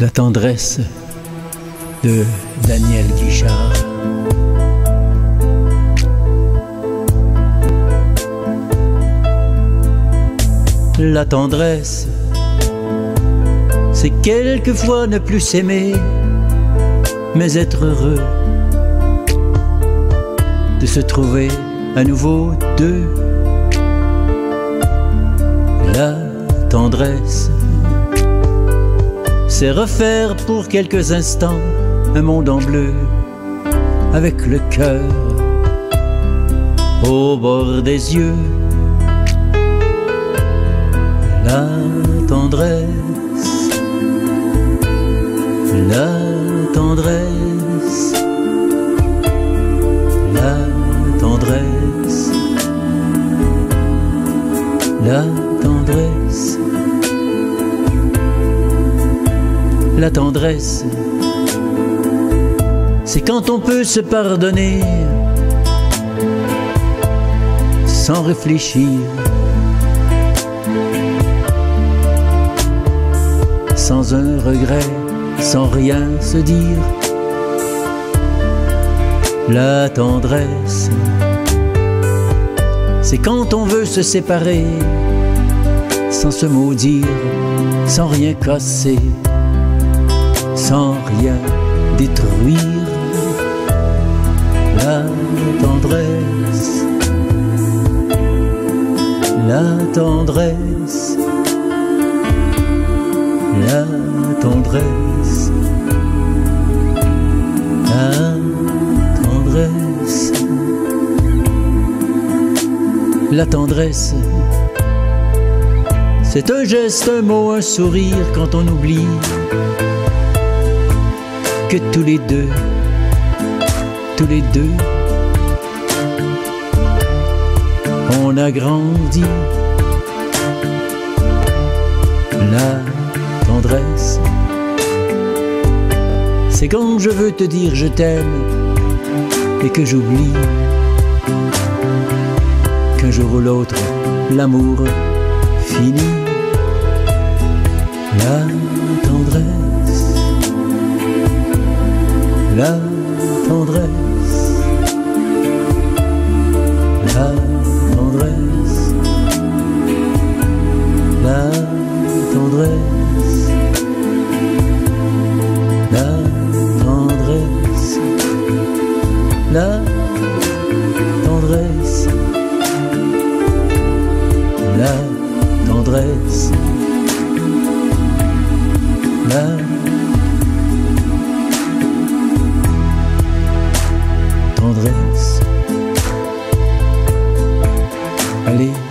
La tendresse de Daniel Guichard. La tendresse, c'est quelquefois ne plus s'aimer, mais être heureux de se trouver à nouveau deux. La tendresse, c'est refaire pour quelques instants un monde en bleu, avec le cœur au bord des yeux. La tendresse, la tendresse, la tendresse, la tendresse, la tendresse, c'est quand on peut se pardonner sans réfléchir sans un regret, sans rien se dire. La tendresse, c'est quand on veut se séparer, sans se maudire, sans rien casser, sans rien détruire. La tendresse, la tendresse la tendresse, la tendresse, la tendresse. C'est un geste, un mot, un sourire quand on oublie que tous les deux, tous les deux, on a grandi. La tendresse. C'est quand je veux te dire je t'aime et que j'oublie qu'un jour ou l'autre l'amour finit. La tendresse, la tendresse, la tendresse, la tendresse. Allez.